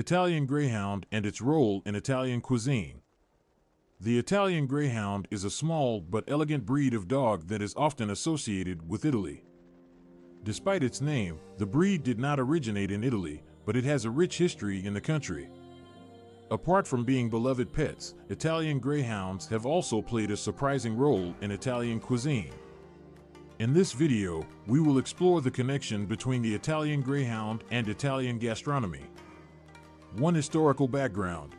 Italian Greyhound and its role in Italian cuisine. The Italian Greyhound is a small but elegant breed of dog that is often associated with Italy. Despite its name, the breed did not originate in Italy, but it has a rich history in the country. Apart from being beloved pets, Italian Greyhounds have also played a surprising role in Italian cuisine. In this video, we will explore the connection between the Italian Greyhound and Italian gastronomy. One historical background.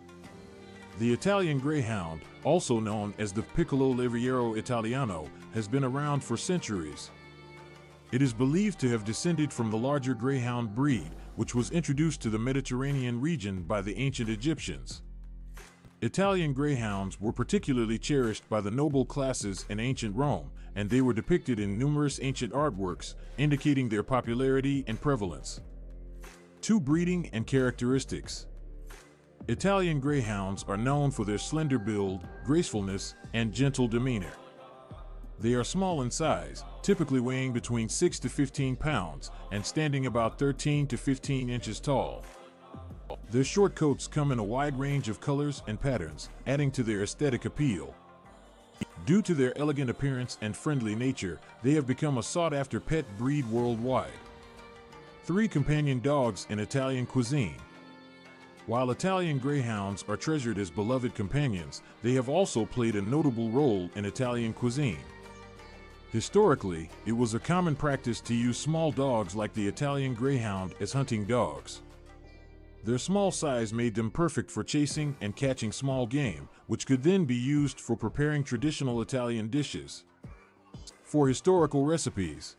The Italian Greyhound, also known as the Piccolo Levriero Italiano, has been around for centuries. It is believed to have descended from the larger Greyhound breed, which was introduced to the Mediterranean region by the ancient Egyptians. Italian Greyhounds were particularly cherished by the noble classes in ancient Rome, and they were depicted in numerous ancient artworks, indicating their popularity and prevalence. Two breeding and characteristics. Italian Greyhounds are known for their slender build, gracefulness, and gentle demeanor. They are small in size, typically weighing between 6 to 15 pounds and standing about 13 to 15 inches tall. Their short coats come in a wide range of colors and patterns, adding to their aesthetic appeal. Due to their elegant appearance and friendly nature, they have become a sought-after pet breed worldwide. Three companion dogs in Italian cuisine. While Italian Greyhounds are treasured as beloved companions, they have also played a notable role in Italian cuisine. Historically, it was a common practice to use small dogs like the Italian Greyhound as hunting dogs. Their small size made them perfect for chasing and catching small game, which could then be used for preparing traditional Italian dishes. For historical recipes,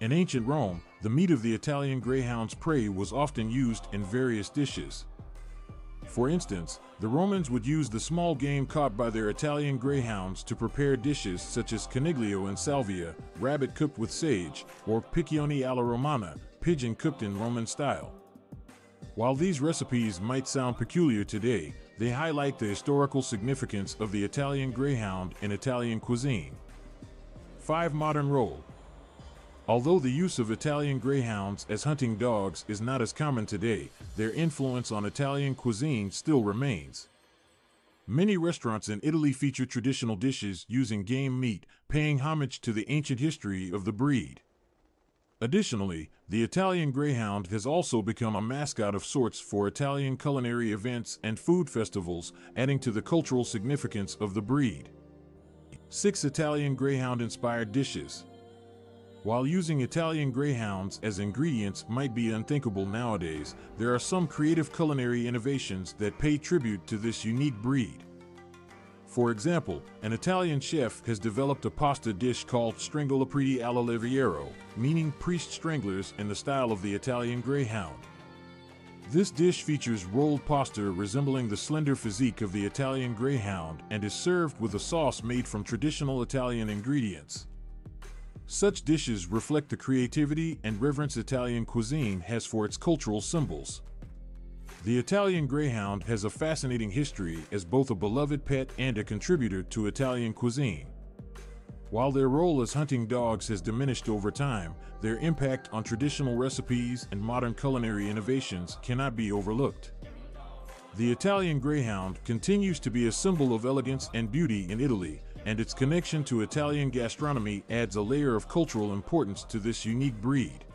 in ancient Rome, the meat of the Italian Greyhound's prey was often used in various dishes. For instance, the Romans would use the small game caught by their Italian greyhounds to prepare dishes such as coniglio and salvia, rabbit cooked with sage, or piccioni alla romana, pigeon cooked in Roman style. While these recipes might sound peculiar today, they highlight the historical significance of the Italian greyhound in Italian cuisine. 5. Modern role Although the use of Italian greyhounds as hunting dogs is not as common today, their influence on Italian cuisine still remains. Many restaurants in Italy feature traditional dishes using game meat, paying homage to the ancient history of the breed. Additionally, the Italian Greyhound has also become a mascot of sorts for Italian culinary events and food festivals, adding to the cultural significance of the breed. 6 Italian Greyhound inspired dishes. While using Italian greyhounds as ingredients might be unthinkable nowadays, there are some creative culinary innovations that pay tribute to this unique breed. For example, an Italian chef has developed a pasta dish called Strangolapreti alla Levriero, meaning priest stranglers in the style of the Italian greyhound. This dish features rolled pasta resembling the slender physique of the Italian greyhound and is served with a sauce made from traditional Italian ingredients. Such dishes reflect the creativity and reverence Italian cuisine has for its cultural symbols. The Italian Greyhound has a fascinating history as both a beloved pet and a contributor to Italian cuisine. While their role as hunting dogs has diminished over time, their impact on traditional recipes and modern culinary innovations cannot be overlooked. The Italian Greyhound continues to be a symbol of elegance and beauty in Italy, and its connection to Italian gastronomy adds a layer of cultural importance to this unique breed.